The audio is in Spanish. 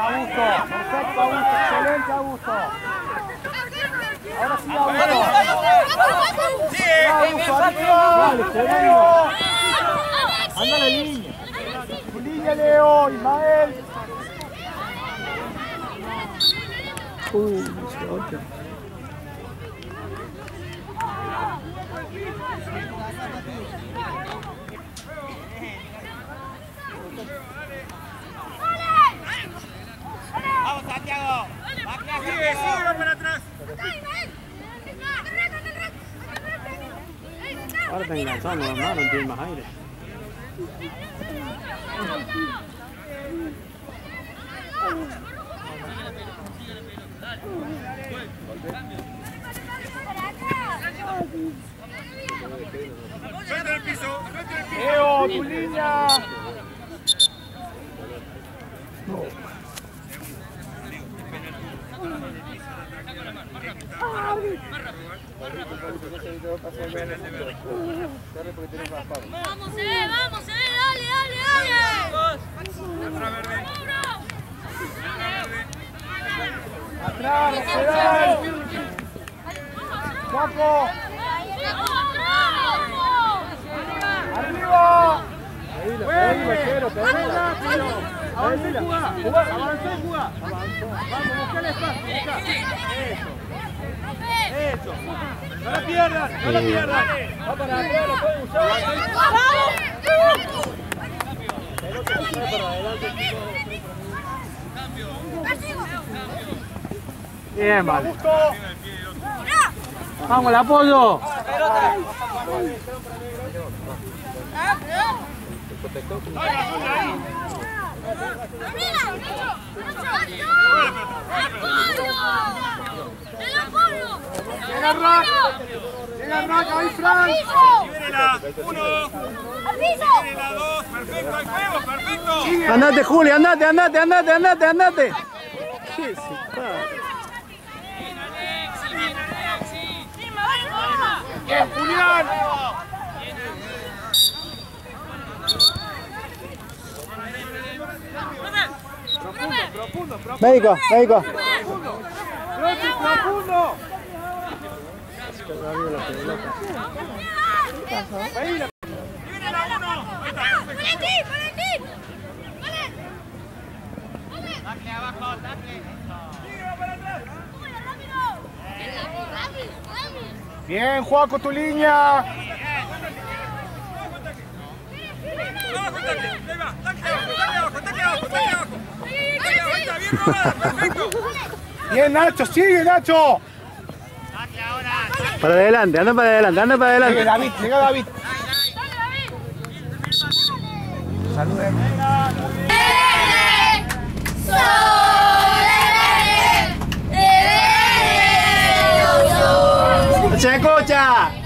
Augusto. Perfecto, Augusto. Excelente, Augusto. Ahora sí, Augusto. Augusto, arriba. Dale, la línea. Línea, Leo. Ismael. Uh, Vamos, Santiago. Va para atrás. Ahora está enganchando, hermano, no tiene más aire. Suelta el piso. Leo, tu línea. Vamos, eh, vamos, eh, dale, dale, dale. Atrás, verde. Atrás, lateral. Juaco. Avanza y jugá. Avanza y jugá. Vamos, el espacio. Eso. Eso. No la pierdan, no la pierdan. Va para atrás, lo pueden usar. Bien, vale. Vamos, el apoyo. Andate, Juli, andate, andate, andate, andate, andate. ¿Qué pasa? Bien, Julián. Médico, médico. Profundo. Ahí la Libérela, uno. Ahí está, perfecto. Sigue, va para atrás. Bien, Juaco, tu línea. Abajo. Taque abajo, taque abajo, taque abajo, taque abajo. Taque abajo, ahí está, bien robada, perfecto. Bien, Nacho, sigue, Nacho. Para adelante, anda para adelante, anda para adelante. David, llega David. Saluden. ¡Se escucha!